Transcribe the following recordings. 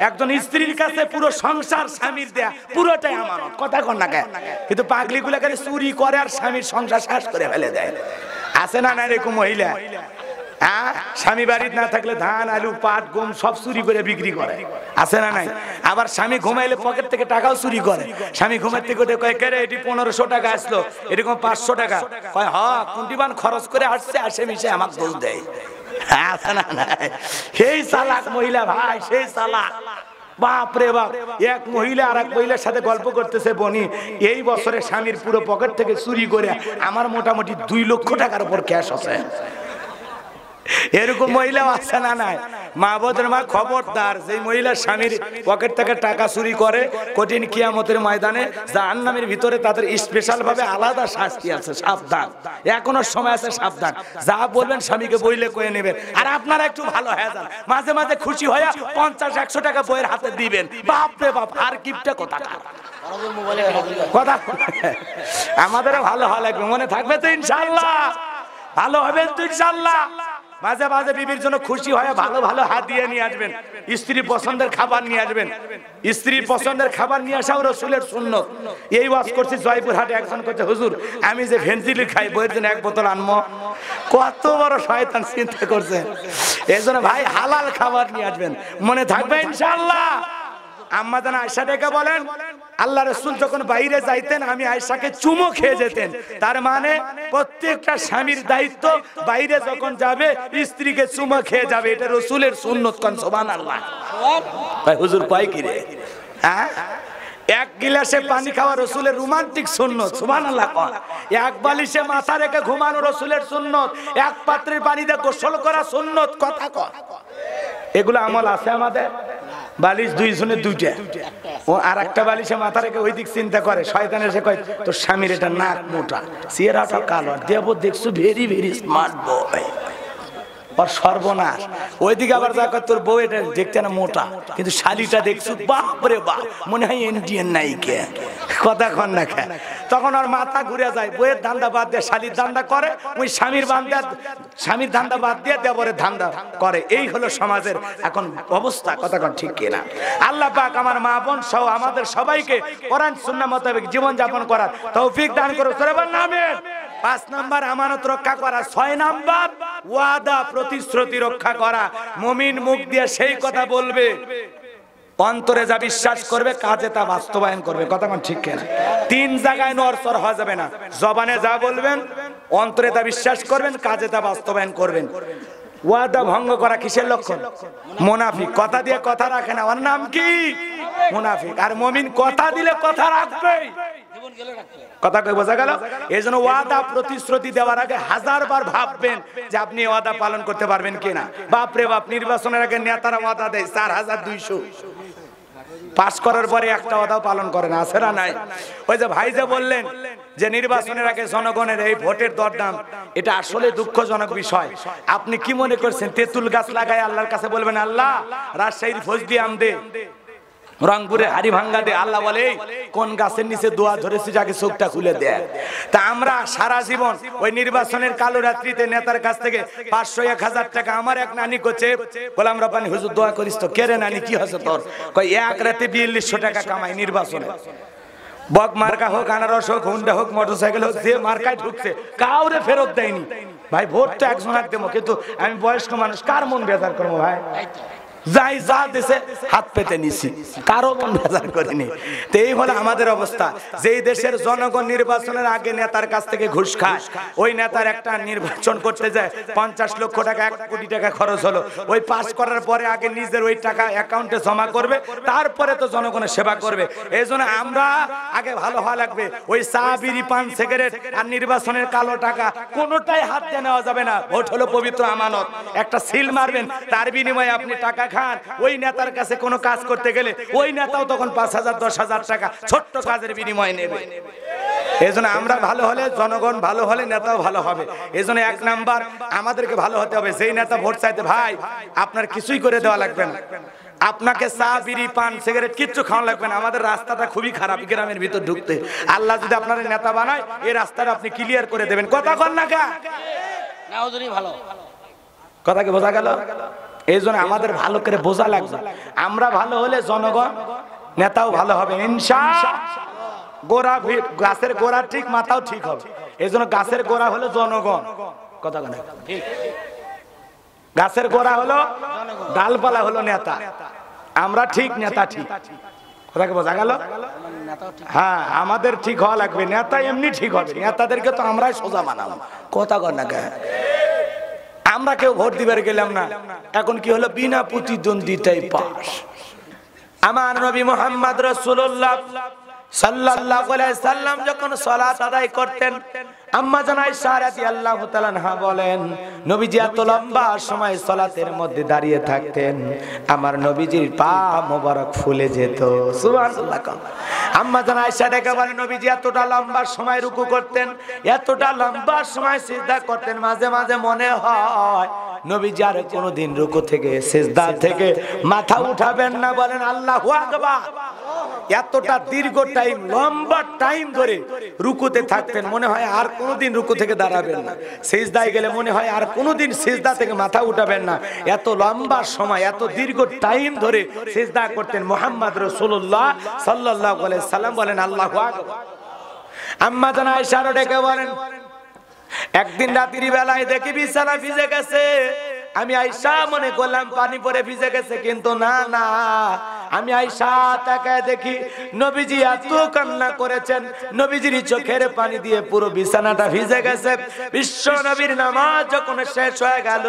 একজন স্ত্রীর কাছে পুরো সংসার স্বামীর দেয়া, পুরোটাই আমানত কথা কর না কেন কিন্তু পাগলি গুলা চুরি করে আর স্বামীর সংসার শেষ করে ফেলে দেয়। আছে না না এরকম মহিলা? হ্যাঁ? স্বামী বাড়িতে না থাকলে ধান, আলু, পাট, গম সব চুরি করে বিক্রি করে। আছে না নাই? আবার স্বামী ঘুমাইলে পকেট থেকে টাকাও চুরি করে। স্বামী ঘুমাইতে থেকে কয়, কে এটি পনেরোশো টাকা আসলো। এরকম পাঁচশো টাকা। কয়, হ, কুন্টিবান খরচ করে আসছে, আসে মিশে আমাকে দোষ দেয়। আছে না সেই চালাক মহিলা ভাই, সেই চালাক বাপ বাপ, এক মহিলা আর এক মহিলার সাথে গল্প করতেছে বনি। এই বছরে স্বামীর পুরো পকেট থেকে চুরি করে আমার মোটামুটি দুই লক্ষ টাকার উপর ক্যাশ আছে। এরকম মহিলা আছে না নাই? মা খবরদার স্বামীর পকেট থেকে টাকা চুরি করে কঠিন কিয়ামতের ময়দানে ভিতরে তাদের স্পেশাল ভাবে আলাদা শাস্তি আছে, সাবধান। এখনও সময় আছে, সাবধান। যা বলবেন স্বামীকে বইলে কয়ে আর আপনারা একটু ভালো হয়ে যান। মাঝে মাঝে খুশি হয়ে পঞ্চাশ, একশো টাকা বইয়ের হাতে দিবেন। বাপ রে বাপ, আর কিপটা কথা কথা আমাদেরও ভালো হওয়া লাগবে, মনে থাকবে তো ইনশাল্লাহ ভালো হবে তো ইনশাল্লাহ মাঝে মাঝে বিবির জন্য খুশি হয়ে ভালো ভালো হাত দিয়ে নিয়ে আসবেন। স্ত্রী পছন্দের খাবার নিয়ে আসবেন। স্ত্রী পছন্দের খাবার নিয়ে আসাও রসুলের শূন্য এই ওয়াজ করছি জয়পুর হাটে একজন করছে হুজুর, আমি যে ভেন্সিলি খাই, বইয়ের জন্য এক বোতল আনব কত বড় শয়তান চিন্তা করছে। এই জন্য ভাই, হালাল খাবার নিয়ে আসবেন। মনে থাকবে ইনশাল্লাহ আম্মা জানা আয়সা ডেকে বলেন আল্লাহ রসুল যখন বাইরে যাইতেন, আমি আয়সাকে চুমো খেয়ে যেতেন। তার মানে প্রত্যেকটা স্বামীর দায়িত্ব, বাইরে যখন যাবে, স্ত্রীকে চুমো খেয়ে যাবে। এটা রসুলের সুন্নত কন সোবান আল্লাহ হুজুর কয় কি রে? হ্যাঁ? এক গিলাসে পানি খাওয়া রসুলের রোমান্টিক সুন্নত, সুবহানাল্লাহ কন। এক বালিশে মাথা রেখে ঘুমানো রসুলের সুন্নত, এক পাত্রের পানিতে গোসল করা সুন্নত, কথা কন। এগুলো আমল আছে আমাদের? বালিশ দুই জনের দুইটা। ও আর একটা বালিশে মাথা রেখে ওই দিক চিন্তা করে, শয়তান সে কয়, তোর স্বামীর এটা নাক মোটা, চেহারাটা কালো, দেব দেখছ ভেরি ভেরি স্মার্ট বয় ওর সর্বনাশ। ওইদিকে আবার কয়, তোর বউ এটা দেখতে না মোটা কিন্তু শালিটা দেখছ বাপ রে বাপ মনে হয় ইন্ডিয়ান নায়িকা। কথা কন না কেন তখন ওর মাথা ঘুরে যায় বইয়ের ধান্দা বাদ দিয়ে শালির ধান্দা করে ওই স্বামীর বান্ধা স্বামীর ধান্দা বাদ দিয়ে দেবরের ধান্দা করে। এই হলো সমাজের এখন অবস্থা কথা কন ঠিক কিনা। আল্লাহ পাক আমার মা বোন সহ আমাদের সবাইকে কোরআন সুন্নাহ মোতাবেক জীবন যাপন করার তৌফিক দান করো সরেবার নামে পাঁচ নাম্বার আমানত রক্ষা করা, ছয় নাম্বার ওয়াদা প্রতিশ্রুতি রক্ষা করা। মুমিন মুখ দিয়ে সেই কথা বলবে। অন্তরে যা বিশ্বাস করবে, কাজে তা বাস্তবায়ন করবে। কথা কোন ঠিক কেনা? তিন জায়গায় নরসর হওয়া যাবে না। জবানে যা বলবেন, অন্তরে তা বিশ্বাস করবেন, কাজে তা বাস্তবায়ন করবেন। ওয়াদা ভঙ্গ করা কিসের লক্ষণ? মোনাফিক। কথা দিয়ে কথা রাখে না। ওর নাম কি? মুনাফিক। আর মমিন কথা দিলে কথা রাখবে। কথা কই, বোঝা গেল? এই জন্য ওয়াদা প্রতিশ্রুতি দেওয়ার আগে হাজার বার ভাববেন যে আপনি ওয়াদা পালন করতে পারবেন কিনা। বাপরে বাপ, নির্বাচনের আগে নেতারা ওয়াদা দেয়, চার হাজার দুইশো। পাশ করার পরে একটা ওয়াদাও পালন করে না আছে না নাই। ওই যে ভাই যে বললেন যে নির্বাচনের আগে জনগণের এই ভোটের দরদাম এটা আসলে দুঃখজনক বিষয়। আপনি কি মনে করছেন? তেঁতুল গাছ লাগায় আল্লাহর কাছে বলবেন আল্লাহ রাজশাহীর ফজলি আমদে। রংপুরে হাড়ি ভাঙ্গা দে আল্লাহ বলে, কোন গাছের নিচে দোয়া ধরেছি, যাকে চোখটা খুলে দেয়। তা আমরা সারা জীবন ওই নির্বাচনের কালো রাত্রিতে নেতার কাছ থেকে পাঁচশো, এক হাজার টাকা আমার এক নানি করছে। বলে আমরা পানি হুজুর, দোয়া করিস তো কেরে নানি, কি হচ্ছে তোর? কই এক রাতে বিয়াল্লিশশো টাকা কামাই নির্বাচনে। বক মার্কা হোক, আনারস হোক, হুন্ডা হোক, মোটরসাইকেল হোক, যে মার্কায় ঢুকছে, কাউরে ফেরত দেয়নি। ভাই, ভোট তো একজন দেবো, কিন্তু আমি বয়স্ক মানুষ, কার মন বেজার করব ভাই? যাই, যা দেশে হাত পেতে নিছি। কারও মন বেজার করিনি। তো এই হলো আমাদের অবস্থা। যেই দেশের জনগণ নির্বাচনের আগে নেতার কাছ থেকে ঘুষ খায়, ওই নেতার একটা নির্বাচন করতে যায়, পঞ্চাশ লক্ষ টাকা, এক কোটি টাকা খরচ হলো। ওই পাস করার পরে আগে নিজের ওই টাকা অ্যাকাউন্টে জমা করবে, তারপরে তো জনগণের সেবা করবে। এই জন্য আমরা আগে ভালো হওয়া লাগবে। ওই চা, বিড়ি, পান, সিগারেট আর নির্বাচনের কালো টাকা কোনোটাই হাত নেওয়া যাবে না। ভোট হলো পবিত্র আমানত। একটা সিল মারবেন, তার বিনিময়ে আপনি টাকা খান ওই নেতার কাছে কোনো কাজ করতে গেলে ওই নেতাও তখন পাঁচ হাজার দশ হাজার টাকা ছোট্ট কাজের বিনিময়ে নেবে। এই আমরা ভালো হলে জনগণ ভালো হলে নেতাও ভালো হবে। এই এক নাম্বার আমাদেরকে ভালো হতে হবে। যেই নেতা ভোট চাইতে ভাই আপনার কিছুই করে দেওয়া লাগবে না। আপনাকে চা বিড়ি পান সিগারেট কিচ্ছু খাওয়া লাগবে না। আমাদের রাস্তাটা খুবই খারাপ গ্রামের ভিতর ঢুকতে। আল্লাহ যদি আপনার নেতা বানায় এই রাস্তাটা আপনি ক্লিয়ার করে দেবেন। কথা কন না কা? ভালো। কথা কি বোঝা গেল? এই জন্য আমাদের ভালো করে বোঝা লাগবে। আমরা ভালো হলে জনগণ, নেতাও ভালো হবে। ইনশা গোড়া গাছের গোড়া ঠিক, মাথাও ঠিক হবে। এই জন্য গাছের গোড়া হলো জনগণ। কথা কথা গাছের গোড়া হলো ডালপালা হলো নেতা। আমরা ঠিক, নেতা ঠিক। কথাকে বোঝা গেল? হ্যাঁ আমাদের ঠিক হওয়া লাগবে। নেতা এমনি ঠিক হবে। নেতাদেরকে তো আমরাই সোজা বানাবো। কথা কর? আমরা কেউ ভোট দিবার গেলাম না। এখন কি হলো? বিনা প্রতিদ্বন্দ্বিতায় পাস আমার নবী মোহাম্মদ রসুল্লাহ যখন করতেন আল্লাহ বলেন, নবীজি মধ্যে দাঁড়িয়ে থাকতেন, আমার নবীজির পা মোবারক ফুলে যেত। সুবহানাল্লাহ। আম্মা জান আয়েশা ডেকে বলে, নবীজি এতটা লম্বা সময় রুকু করতেন, এতটা লম্বা সময় সিজদা করতেন, মাঝে মাঝে মনে হয় নবীজি আর কোনোদিন রুকু থেকে, সিজদা থেকে মাথা উঠাবেন না, বলেন আল্লাহু আকবার। এতটা দীর্ঘ টাইম লম্বা টাইম ধরে রুকুতে থাকতেন, মনে হয় আর কোনোদিন রুকু থেকে দাঁড়াবেন না। সিজদায় গেলে মনে হয় আর কোনোদিন সিজদা থেকে মাথা উঠাবেন না। এত লম্বা সময়, এত দীর্ঘ টাইম ধরে সিজদা করতেন মোহাম্মদ রসুল্লাহ আলাইহি সাল্লাম বলেন, আল্লাহ আম্মা জান আয়েশা ডেকে বলেন, একদিন রাত্রি বেলায় দেখি বিছানা ভিজে গেছে। আমি আইসা মনে করলাম, পানি পরে ভিজে গেছে। কিন্তু না না আমি আইসা তাকায় দেখি নবীজি এত কান্না করেছেন। নবীজির চোখের পানি দিয়ে পুরো বিছানাটা ভিজে গেছে। বিশ্ব নবীর নামাজ যখন শেষ হয়ে গেল,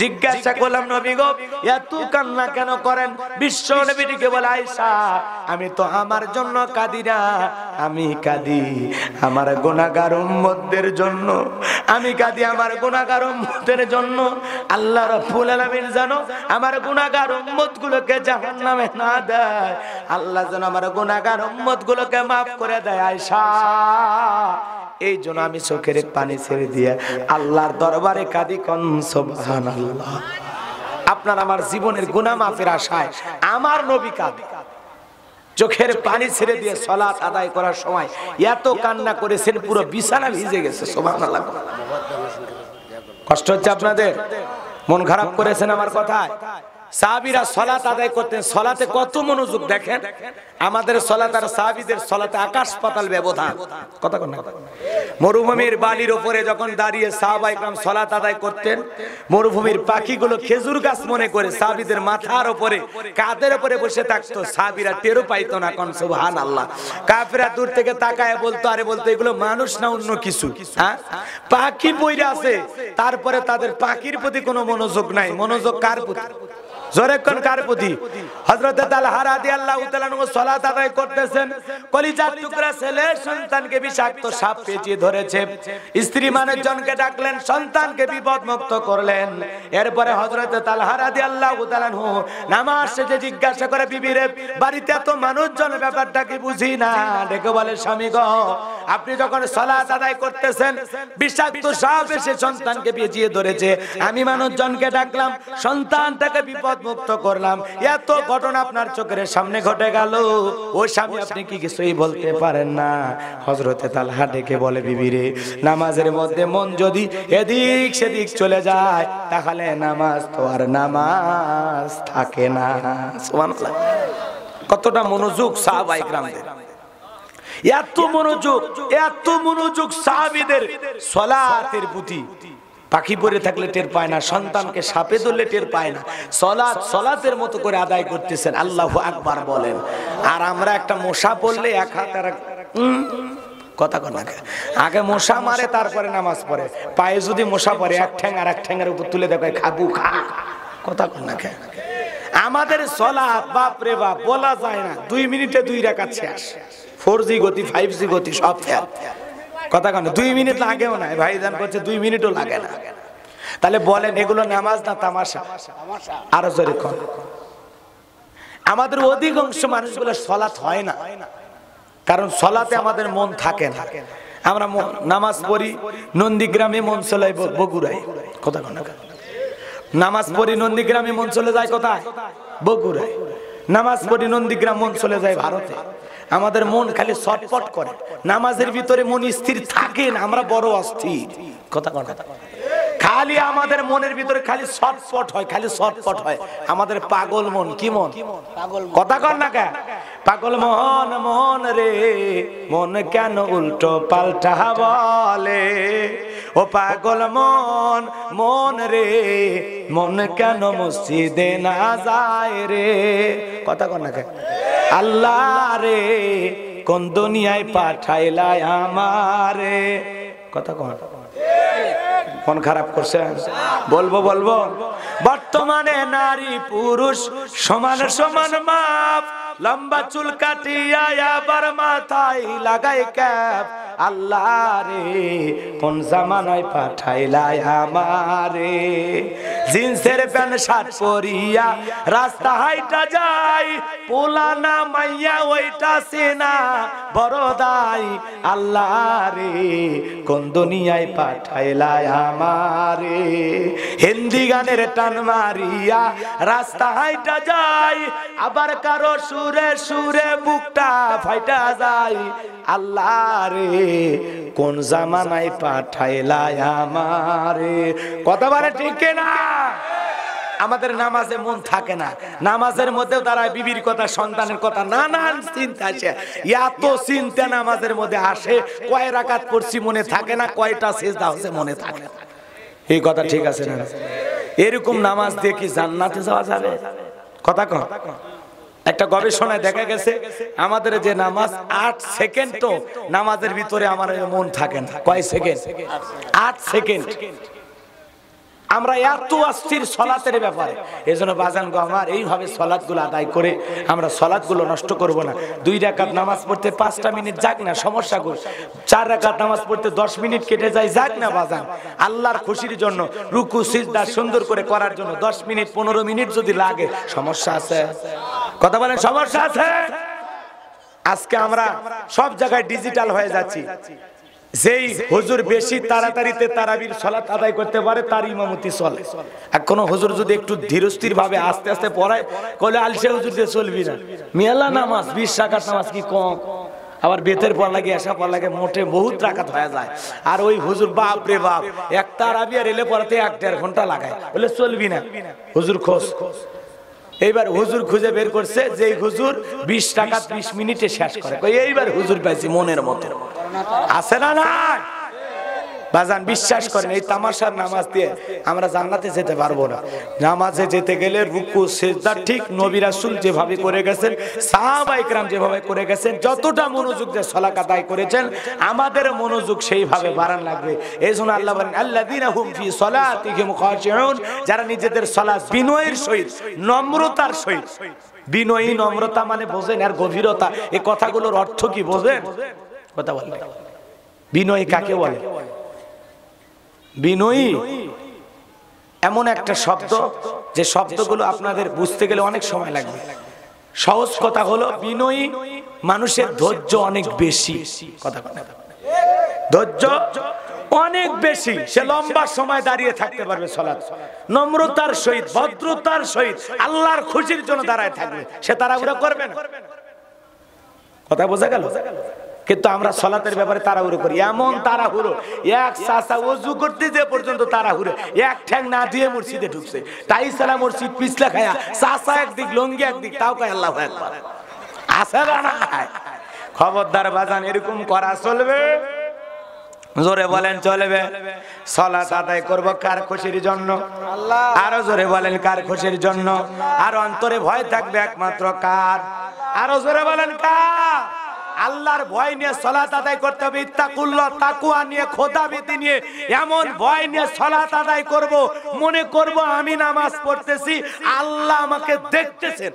জিজ্ঞাসা করলাম, নবী গো, এত কান্না কেন করেন? বিশ্ব নবীটিকে বলে আইসা আমি তো আমার জন্য কাঁদি না, আমি কাঁদি আমার গুণাগার উম্মতদের জন্য। আমি কাঁদি আমার গুণাগার উম্মতের জন্য। আল্লাহ রাব্বুল আলামিন জানো আমার গুণাগার উম্মত গুলোকে জাহান্নামে না দেয়। আল্লাহ যেন আমার গুণাগার উম্মত গুলোকে মাফ করে দেয় আয়সা এই জন্য আমি চোখের পানি ছেড়ে দিয়ে আল্লাহর দরবারে কাঁদি কন সুবহানাল্লাহ। আপনার আমার জীবনের গুনাহ মাফের আশায় আমার নবী কাঁদে। চোখের পানি ছেড়ে দিয়ে সলাৎ আদায় করার সময় এত কান্না করেছেন, পুরো বিছানা ভিজে গেছে, সুবহানাল্লাহ। কষ্ট হচ্ছে আপনাদের? মন খারাপ করেছেন আমার কথায়? সাহাবীরা সলাত আদায় করতেন। সলাতে কত মনোযোগ দেখেন? আমাদের সলাত আর সাহাবীদের সলাতে আকাশ পাতাল ব্যবধান। কথা মরুভূমির বালির উপরে যখন দাঁড়িয়ে সাহাবা ইকরাম সলাত আদায় করতেন, মরুভূমির পাখিগুলো খেজুর গাছ মনে করে সাহাবীদের মাথার উপরে কাঁধের উপরে বসে থাকতো। সাহাবীরা টেরও পাইতো না, কোন সুবহান আল্লাহ কাফেরা দূর থেকে তাকায় বলতো, আরে বলতো, এগুলো মানুষ না অন্য কিছু? হ্যাঁ? পাখি বইরা আছে। তারপরে তাদের পাখির প্রতি কোনো মনোযোগ নাই। মনোযোগ কার প্রতি? জোরে কোন কার প্রতি? সালাত আদায় করতেছেন। কলিজার টুকরা ছেলে সন্তানকে বিষাক্ত সাপ পেঁচিয়ে ধরেছে। স্ত্রী মানুষজনকে ডাকলেন, সন্তানকে বিপদ মুক্ত করলেন। এরপরে নু নামাজ জিজ্ঞাসা করে বিবিরে বাড়িতে এত মানুষজন, ব্যাপারটা কি বুঝি না? ডেকে বলে, স্বামী গো, আপনি যখন সালাত আদায় করতেছেন, বিষাক্ত সাপ এসে সন্তানকে পেঁচিয়ে ধরেছে। আমি মানুষজনকে ডাকলাম, সন্তানটাকে বিপদ বিপদ মুক্ত করলাম। এত ঘটনা আপনার চোখের সামনে ঘটে গেল। ওই স্বামী, আপনি কি কিছুই বলতে পারেন না? হজরতে তালহা ডেকে বলে বিবিরে নামাজের মধ্যে মন যদি এদিক সেদিক চলে যায়, তাহলে নামাজ তো আর নামাজ থাকে না। কতটা মনোযোগ সাহাবাই গ্রামদের এত মনোযোগ এত মনোযোগ সাহাবিদের সলাতের প্রতি। পাখি পরে থাকলে টের পায় না, সন্তানকে সাপে ধরলে টের পায় না। সলাৎ, সলাতের মতো করে আদায় করতেছেন, আল্লাহ আকবার বলেন। আর আমরা একটা মশা পড়লে এক হাত আর কথা কন আগে আগে মশা মারে, তারপরে নামাজ পড়ে। পায়ে যদি মশা পড়ে, এক ঠ্যাং আর এক ঠ্যাঙের উপর তুলে দেখায় খাবু, খা কথা কন না আমাদের সলাৎ, বাপ রে বাপ, বলা যায় না, দুই মিনিটে দুই রাখাত শেষ। ফোর জি গতি, ফাইভ জি গতি, সব ফেল কথা কেন, দুই মিনিট লাগেও না, ভাই দান করছে দুই মিনিটও লাগে না। তাহলে বলেন, এগুলো নামাজ না তামাশা? আরও জোরে আমাদের অধিকাংশ মানুষগুলো সলাৎ হয় না, কারণ সলাতে আমাদের মন থাকে না। আমরা নামাজ পড়ি, নন্দীগ্রামে মন চলাই ব- বগুড়ায়। কথা কন? নামাজ পড়ি, নন্দীগ্রামে মন চলে যায় কোথায়? বগুড়ায়। নামাজ পড়ি, নন্দীগ্রাম মন চলে যায় ভারতে। আমাদের মন খালি ছটপট করে। নামাজের ভিতরে মন স্থির থাকে না, আমরা বড় অস্থির। কথা কথা খালি আমাদের মনের ভিতরে খালি ছটফট হয়, খালি ছটফট হয়। আমাদের পাগল মন, কি মন? কথা কর না কে পাগল মন মন রে, মন কেন উল্টো পাল্টা বলে? ও পাগল মন মন রে, মন কেন মসজিদে না যায় রে? কথা কর না কে আল্লাহ রে কোন দুনিয়ায় পাঠাইলাই আমারে। কথা কন। মন খারাপ করছে? বলব বলব। বর্তমানে নারী, পুরুষ, সমান সমান মাপ। লম্বা চুল কাটিয়া আবার মাথায় লাগাই ক্যাপ। আল্লাহ রে কোন জামানায় পাঠাইলাই আমারে। জিন্সের প্যান্ট, শার্ট পরিয়া রাস্তা হাইটা যাই পোলা না মাইয়া ওইটা সেনা বড় দাই আল্লাহ রে কোন দুনিয়ায় পাঠাইলাই আমারে। হিন্দি গানের টান মারিয়া রাস্তা হাইটা যাই, আবার কারও সুরে সুরে বুকটা ফাইটা যায়। আল্লাহ কোন জামানায় পাঠাইলাই আমারে। কথা বলে ঠিক না আমাদের নামাজে মন থাকে না। নামাজের মধ্যেও তারা বিবির কথা, সন্তানের কথা, নানান চিন্তা এত চিন্তা নামাজের মধ্যে আসে, কয় রাকাত করছি মনে থাকে না, কয়টা সেজদা হচ্ছে মনে থাকে না। এই কথা ঠিক আছে না? এরকম নামাজ দিয়ে কি জান্নাতে যাওয়া যাবে? কথা কন। একটা গবেষণায় দেখা গেছে, আমাদের যে নামাজ আট সেকেন্ড তো নামাজের ভিতরে আমার মন থাকে না। কয় সেকেন্ড? আট সেকেন্ড। আমরা এত অস্থির সলাতের ব্যাপারে। এই জন্য বাজান গো আমার, এইভাবে সলাৎ গুলো আদায় করে আমরা সলাৎ গুলো নষ্ট করব না। দুই রাকাত নামাজ পড়তে পাঁচটা মিনিট যাক না, সমস্যা কর চার রাকাত নামাজ পড়তে দশ মিনিট কেটে যায়, যাক না বাজান। আল্লাহর খুশির জন্য রুকু, সিজদা সুন্দর করে করার জন্য দশ মিনিট, পনেরো মিনিট যদি লাগে, সমস্যা আছে? কথা বলেন, সমস্যা আছে? আজকে আমরা সব জায়গায় ডিজিটাল হয়ে যাচ্ছি। যেই হুজুর বেশি তাড়াতাড়িতে তারাবির সলাত আদায় করতে পারে তার ইমামতি চলে। কোন হুজুর যদি একটু ধীরস্থির ভাবে আস্তে আস্তে পড়ায় কলে আলসে হুজুর দিয়ে চলবি না। মিয়ালা নামাজ, বিশ টাকার নামাজ কি কম? আবার বেতের পর লাগে এসা পর লাগে, মোটে বহুত রাকাত হয়ে যায়। আর ওই হুজুর, বাপ রে বাপ, এক তারাবি আর এলে পড়াতে এক দেড় ঘণ্টা লাগায়। বলে চলবি না। হুজুর খোঁজ। এইবার হুজুর খুঁজে বের করছে যে হুজুর বিশ টাকা বিশ মিনিটে শেষ করে। এইবার হুজুর পাইছি মনের মতো। আছে না না বাজান, বিশ্বাস করেন, এই তামাশার নামাজ দিয়ে আমরা জান্নাতে যেতে পারব না। নামাজে যেতে গেলে রুকু, সেজদা ঠিক নবী রাসূল যেভাবে করে গেছেন সাহাবা ইকরাম যেভাবে করে গেছেন, যতটা মনোযোগ দিয়ে সলাত আদায় করেছেন, আমাদের মনোযোগ সেইভাবে বাড়ান লাগবে। এই জন্য আল্লাহ বলেন, আল্লাযীনা হুম ফি সলাতিহিম খাশিউন যারা নিজেদের সালাত বিনয়ের সহিত, নম্রতার সহিত, বিনয়ী নম্রতা মানে বোঝেন আর গভীরতা। এই কথাগুলোর অর্থ কি বোঝেন? কথা বলেন বিনয়ী কাকে বলে? বিনয়ী। এমন একটা শব্দ, যে শব্দগুলো আপনাদের বুঝতে গেলে অনেক সময় লাগবে। সহজ কথা হলো, বিনয়ী মানুষের ধৈর্য অনেক বেশি। কথা ধৈর্য অনেক বেশি। সে লম্বা সময় দাঁড়িয়ে থাকতে পারবে সলাৎ। নম্রতার সহিত, ভদ্রতার সহিত, আল্লাহর খুশির জন্য দাঁড়ায় থাকবে। সে তাড়াহুড়া করবে না। কথা বোঝা গেল? কিন্তু আমরা সলাতের ব্যাপারে তাড়াহুড়ো করি। এমন তাড়াহুড়ো, এক চাষা অজু করতে যে পর্যন্ত তাড়াহুড়ো, এক ঠ্যাং না দিয়ে মসজিদে ঢুকছে। তাই সালা মসজিদ পিছলা খায়া চাষা একদিক, লঙ্গি একদিক, তাও কয় আল্লাহ একবার আসে না খবরদার বাজান, এরকম করা চলবে? জোরে বলেন, চলবে। সলাত আদায় করব কার খুশির জন্য? আরও জোরে বলেন, কার খুশির জন্য? আর অন্তরে ভয় থাকবে একমাত্র কার? আরও জোরে বলেন, কার? আল্লাহর ভয় নিয়ে সলাত আদায় করতে হবে, ইত্তাকুল্লাহ তাকুয়া নিয়ে খোদা ভীতি নিয়ে, এমন ভয় নিয়ে সলাত আদায় করব, মনে করব আমি নামাজ পড়তেছি, আল্লাহ আমাকে দেখতেছেন।